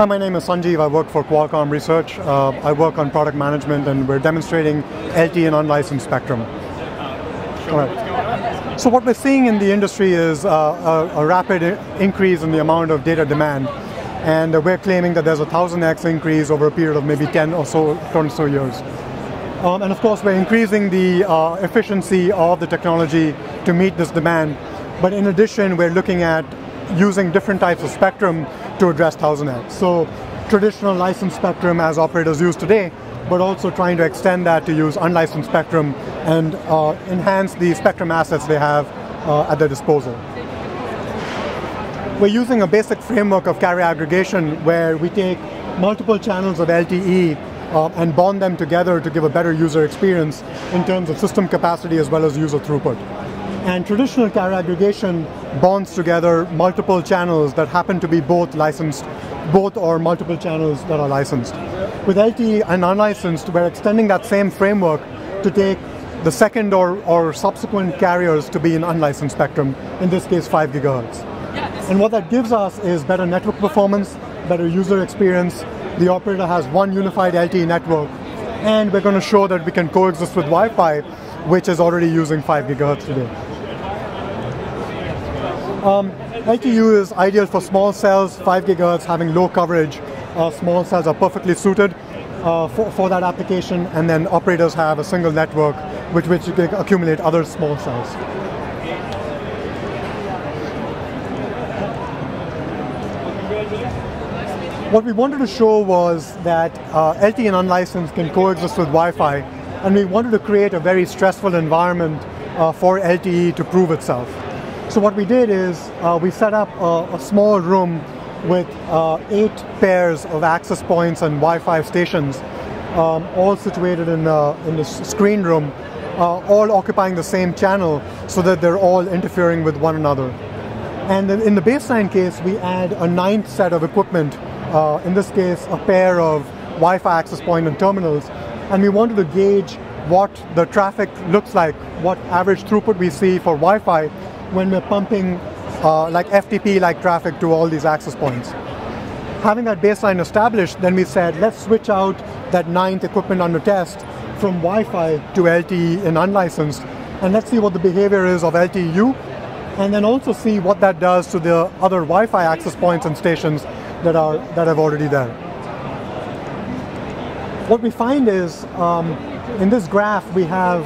Hi, my name is Sanjeev. I work for Qualcomm Research. Uh, I work on product management and we're demonstrating LTE and unlicensed spectrum. All right. So what we're seeing in the industry is uh, a, a, rapid increase in the amount of data demand. And uh, we're claiming that there's a 1000x increase over a period of maybe 10 or so, 10 or so years. Um, and of course, we're increasing the uh, efficiency of the technology to meet this demand. But in addition, we're looking at using different types of spectrum to address 1000x. So traditional licensed spectrum as operators use today, but also trying to extend that to use unlicensed spectrum and uh, enhance the spectrum assets they have uh, at their disposal. We're using a basic framework of carrier aggregation where we take multiple channels of LTE uh, and bond them together to give a better user experience in terms of system capacity as well as user throughput. And traditional carrier aggregation bonds together multiple channels that happen to be both licensed, both or multiple channels that are licensed. With LTE and unlicensed, we're extending that same framework to take the second or, or subsequent carriers to be in unlicensed spectrum, in this case 5 gigahertz. And what that gives us is better network performance, better user experience. The operator has one unified LTE network, and we're going to show that we can coexist with Wi-Fi, which is already using 5 gigahertz today. Um, LTE-U is ideal for small cells, 5 gigahertz, having low coverage. Uh, small cells are perfectly suited uh, for, for that application, and then operators have a single network with which you can accumulate other small cells. What we wanted to show was that uh, LTE and unlicensed can coexist with Wi-Fi, and we wanted to create a very stressful environment uh, for LTE to prove itself. So what we did is uh, we set up a, a small room with uh, eight pairs of access points and Wi-Fi stations, um, all situated in, uh, in the screen room, uh, all occupying the same channel so that they're all interfering with one another. And in the baseline case, we add a ninth set of equipment, uh, in this case, a pair of Wi-Fi access point and terminals, and we wanted to gauge what the traffic looks like, what average throughput we see for Wi-Fi when we're pumping uh, like FTP-like traffic to all these access points. Having that baseline established, then we said, let's switch out that ninth equipment under test from Wi-Fi to LTE in unlicensed, and let's see what the behavior is of LTE-U, and then also see what that does to the other Wi-Fi access points and stations that are that are already there. What we find is, um, in this graph, we have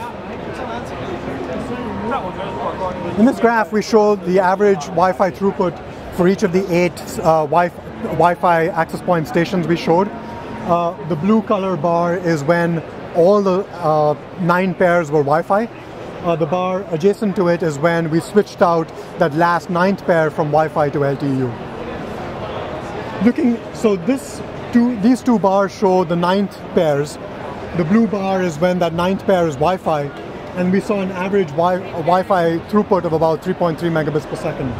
in this graph, we show the average Wi-Fi throughput for each of the eight uh, Wi-Fi access point stations we showed. Uh, the blue color bar is when all the uh, nine pairs were Wi-Fi. Uh, the bar adjacent to it is when we switched out that last ninth pair from Wi-Fi to LTE-U. Looking, so this two, these two bars show the ninth pairs. The blue bar is when that ninth pair is Wi-Fi, and we saw an average wi- fi throughput of about 3.3 megabits per second.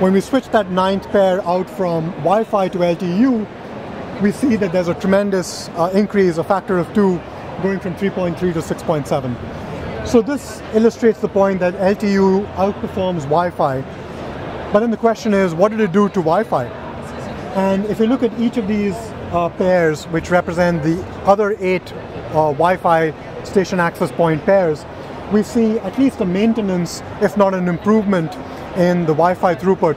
When we switch that ninth pair out from Wi-Fi to LTE-U, we see that there's a tremendous uh, increase, a factor of two, going from 3.3 to 6.7. So this illustrates the point that LTE-U outperforms Wi-Fi. But then the question is, what did it do to Wi-Fi? And if you look at each of these uh, pairs, which represent the other eight uh, Wi-Fi station access point pairs, we see at least a maintenance, if not an improvement, in the Wi-Fi throughput,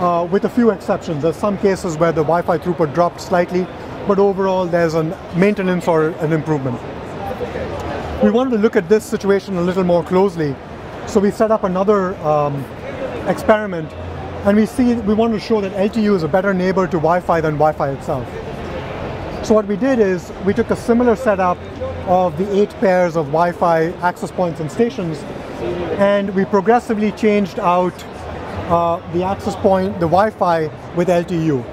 uh, with a few exceptions. There's some cases where the Wi-Fi throughput dropped slightly, but overall there's a maintenance or an improvement. We wanted to look at this situation a little more closely, so we set up another um, experiment, and we see we wanted to show that LTE-U is a better neighbor to Wi-Fi than Wi-Fi itself. So what we did is we took a similar setup of the eight pairs of Wi-Fi access points and stations, and we progressively changed out uh, the access point, the Wi-Fi with LTE-U,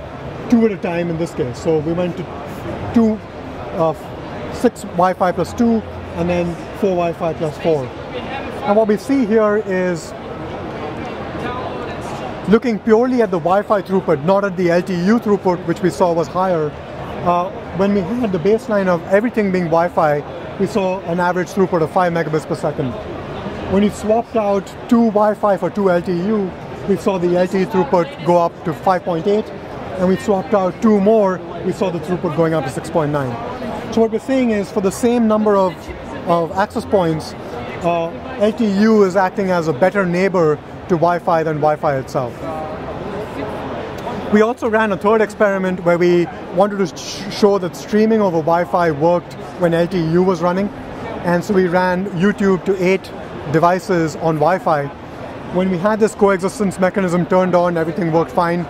two at a time in this case. So we went to two, uh, six Wi-Fi plus two, and then four Wi-Fi plus four. And what we see here is looking purely at the Wi-Fi throughput, not at the LTE-U throughput, which we saw was higher, uh, when we had the baseline of everything being Wi-Fi, we saw an average throughput of 5 megabits per second. When we swapped out two Wi-Fi for two LTE-U, we saw the LTE throughput go up to 5.8 and we swapped out two more, we saw the throughput going up to 6.9. So what we're seeing is for the same number of, of access points, uh, LTE-U is acting as a better neighbor to Wi-Fi than Wi-Fi itself. We also ran a third experiment where we wanted to sh show that streaming over Wi-Fi worked when LTE-U was running. And so we ran YouTube to eight devices on Wi-Fi. When we had this coexistence mechanism turned on, everything worked fine.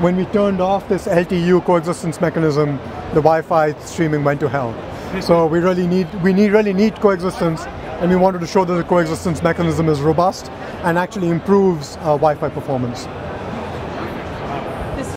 When we turned off this LTE-U coexistence mechanism, the Wi-Fi streaming went to hell. So we really need we need really need coexistence, and we wanted to show that the coexistence mechanism is robust and actually improves uh, Wi-Fi performance.